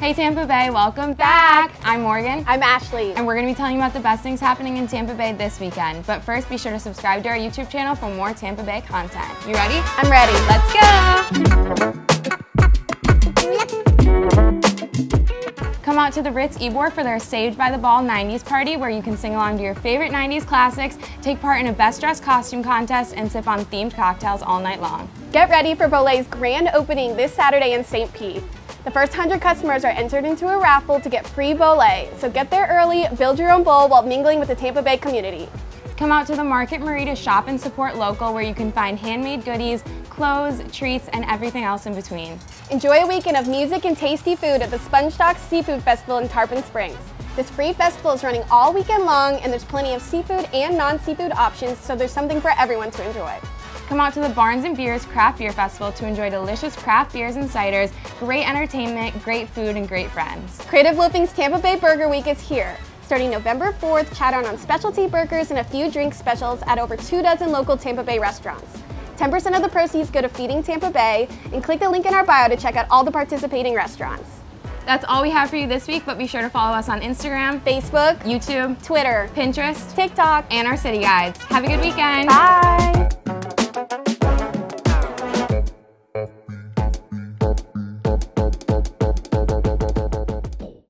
Hey Tampa Bay, welcome back. I'm Morgan. I'm Ashley. And we're going to be telling you about the best things happening in Tampa Bay this weekend. But first, be sure to subscribe to our YouTube channel for more Tampa Bay content. You ready? I'm ready. Let's go. Come out to the Ritz Ybor for their Saved by the Ball 90s party where you can sing along to your favorite 90s classics, take part in a best dressed costume contest, and sip on themed cocktails all night long. Get ready for Bolay's grand opening this Saturday in St. Pete. The first 100 customers are entered into a raffle to get free Bolay, so get there early, build your own bowl while mingling with the Tampa Bay community. Come out to the Market Marie to shop and support local where you can find handmade goodies, clothes, treats, and everything else in between. Enjoy a weekend of music and tasty food at the Sponge Seafood Festival in Tarpon Springs. This free festival is running all weekend long and there's plenty of seafood and non-seafood options, so there's something for everyone to enjoy. Come out to the Barns & Beers Craft Beer Festival to enjoy delicious craft beers and ciders, great entertainment, great food, and great friends. Creative Loafing's Tampa Bay Burger Week is here. Starting November 4th, chat on on specialty burgers and a few drink specials at over two dozen local Tampa Bay restaurants. 10% of the proceeds go to Feeding Tampa Bay, and click the link in our bio to check out all the participating restaurants. That's all we have for you this week, but be sure to follow us on Instagram, Facebook, YouTube, Twitter, Pinterest, TikTok, and our city guides. Have a good weekend. Bye.